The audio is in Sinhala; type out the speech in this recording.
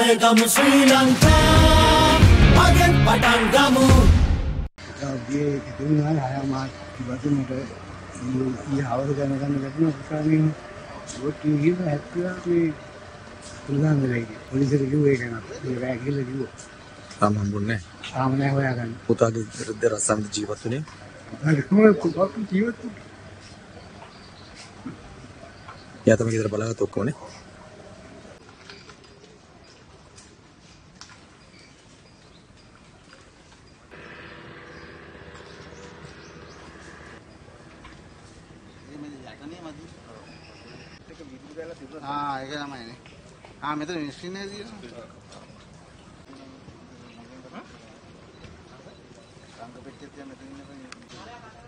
ජයගමු ශ්‍රී ලංකා. මගෙන් පටන් ගමු. ගේ තිබුණා හය මාත් ඉවතුනට ඊ හවස ගන්න ගන්න ගැටුණ උසාවියෙන් ඔට් ගිහින් හැප්පියා මේ පුලුවන් වෙලයි පොලිසියට කිව්වේ ඒක නත් මේ රෑ කියලා කිව්වා තාම හම්බුන්නේ තාම නෑ හොයාගන්න. පුතාගේ විරුද්ධ රස්සාව ජීවත් වුණේ හරි කොහොමද කොහොමද ජීවත් වුනේ? එයා තමයි ගෙදර බලාගත්ත ඔක්කොමනේ ආ ඒක තමයිනේ. ආ මෙතන මිස්ට්‍රි නේ තියෙන්නේ. සංක පෙට්ටියක් තියන්න මෙතන ඉන්න කෙනෙක්.